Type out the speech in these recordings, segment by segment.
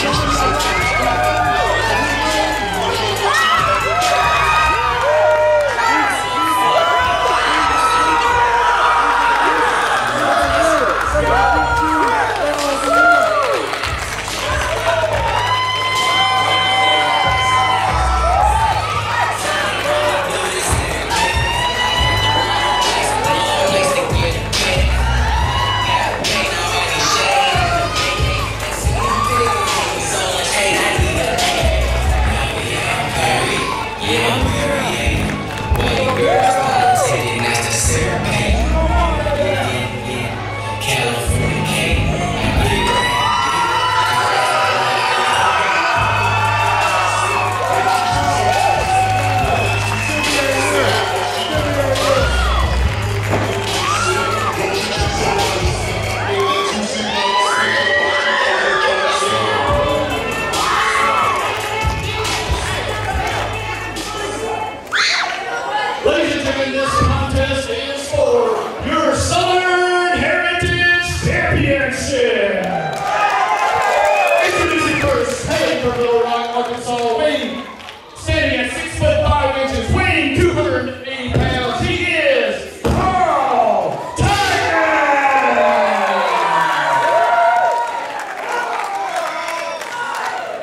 Just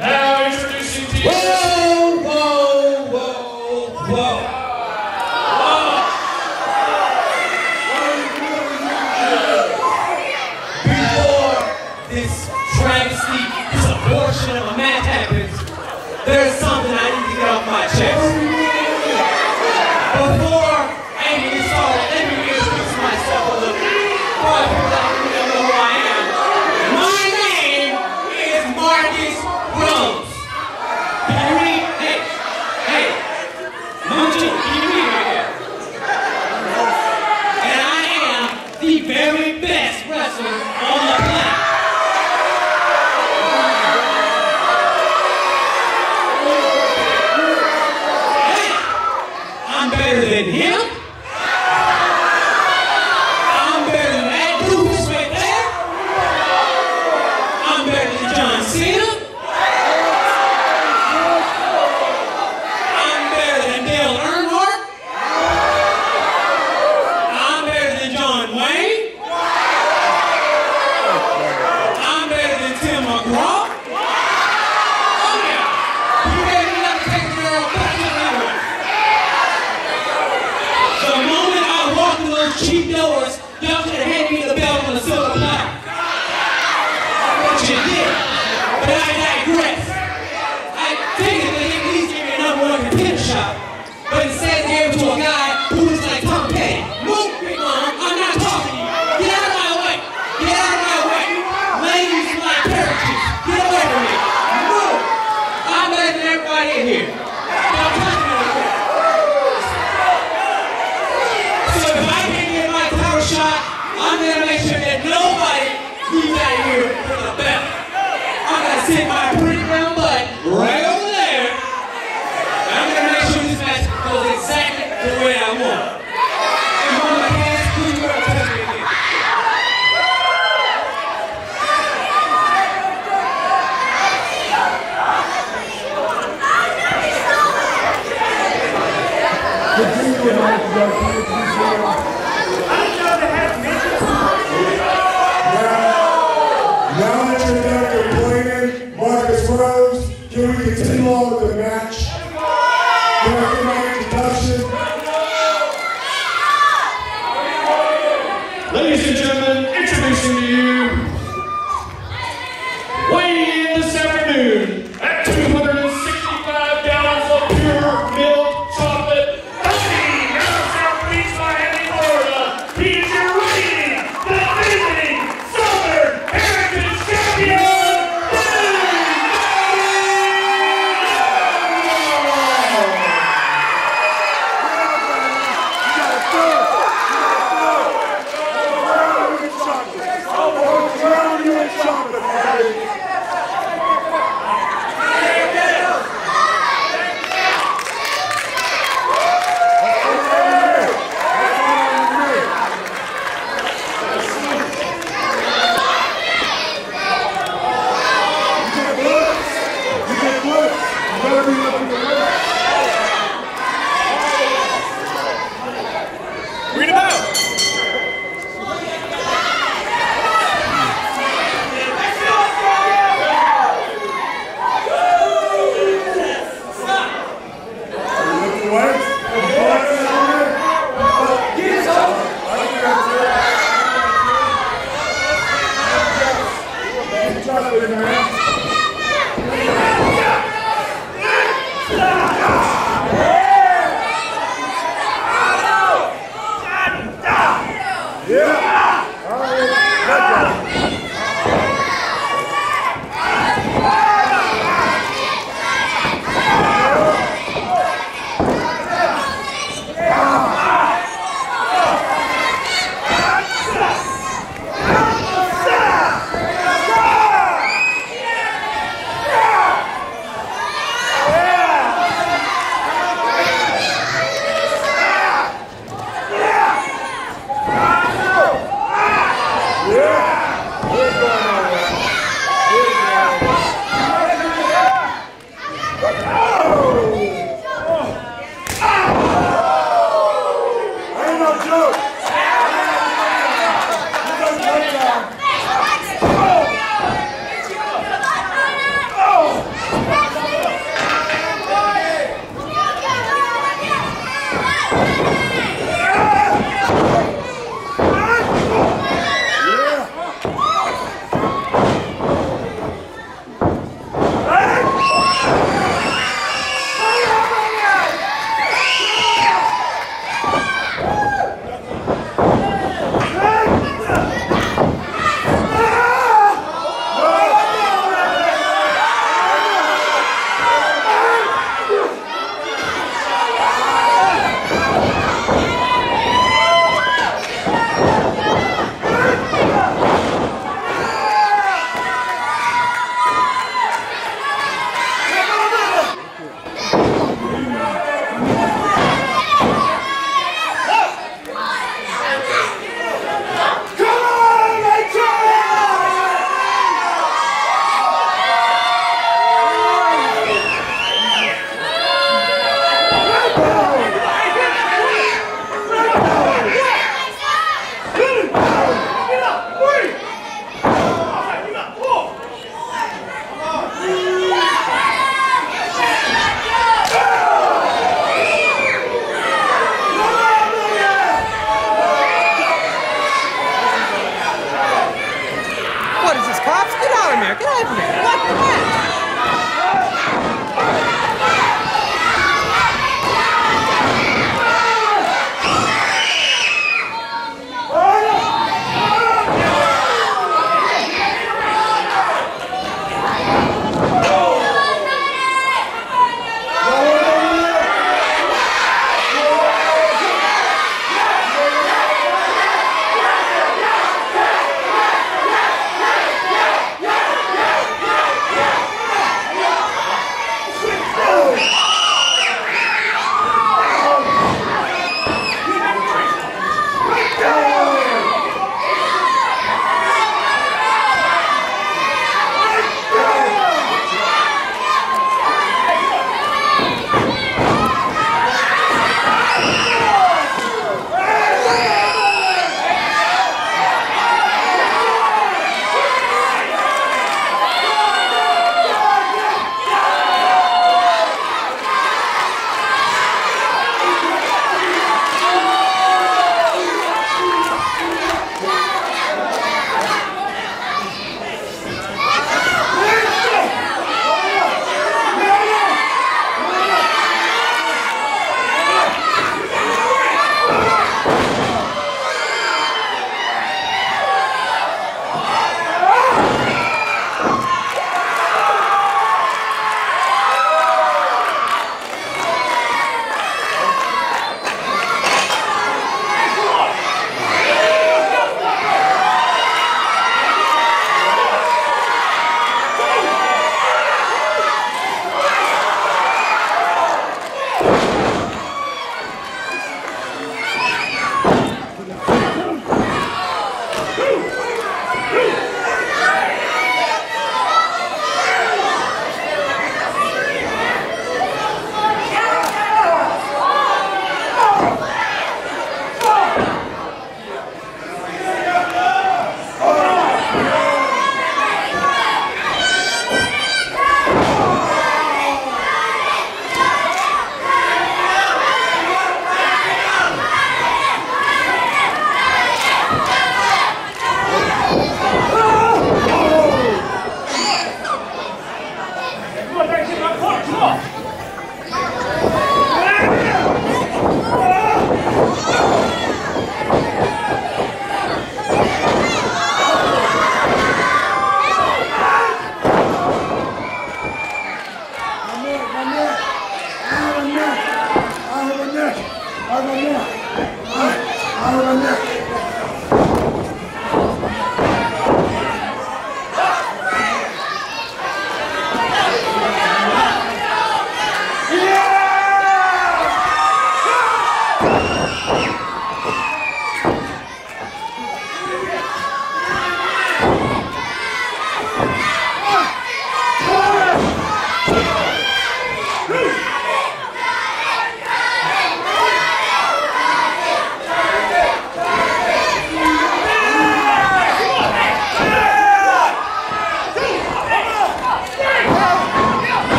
Now introducing to you. than him? It's too long match.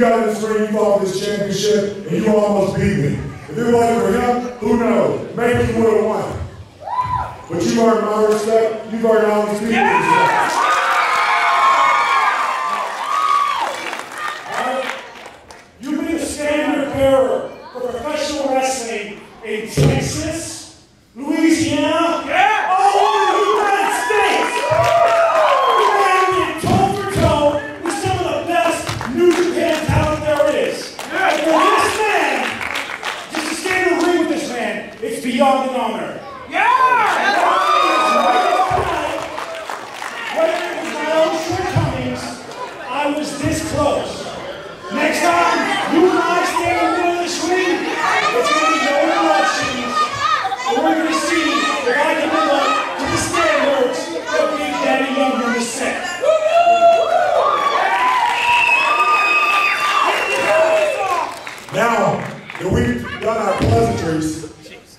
got in this ring, you fought this championship, and you almost beat me. If it wasn't for him, who knows? Maybe you would have won. But you earned my respect. You've earned all these people's respect. Whether it was my own shortcomings, I was this close. Next time, you and I stand in the middle of the screen. it's going to be no interruptions, and we're going to see if I can live up to the standards that Big Daddy Yum Yum has set. Now that we've done our pleasantries,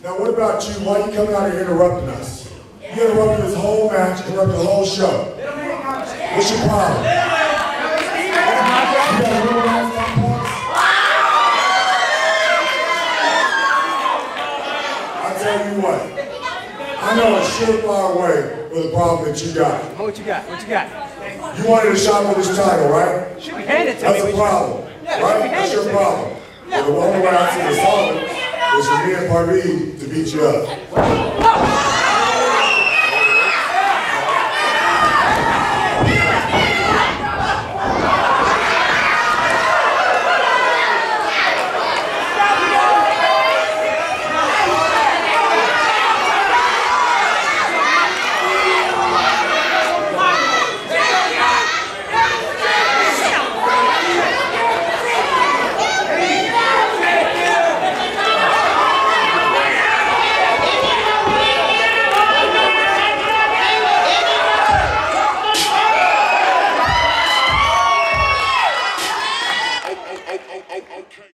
now what about you? Why are you coming out here interrupting us? You interrupted this whole match, interrupted the whole show. What's your problem? You got a real ass complex? I tell you what, I know a surefire way for the problem that you got. What you got? What you got? You wanted a shot for this title, right? Should be handed to That's me. a problem, Yeah, right? That's your problem. But the only way I see to solve it is for me and Parveen to beat you up.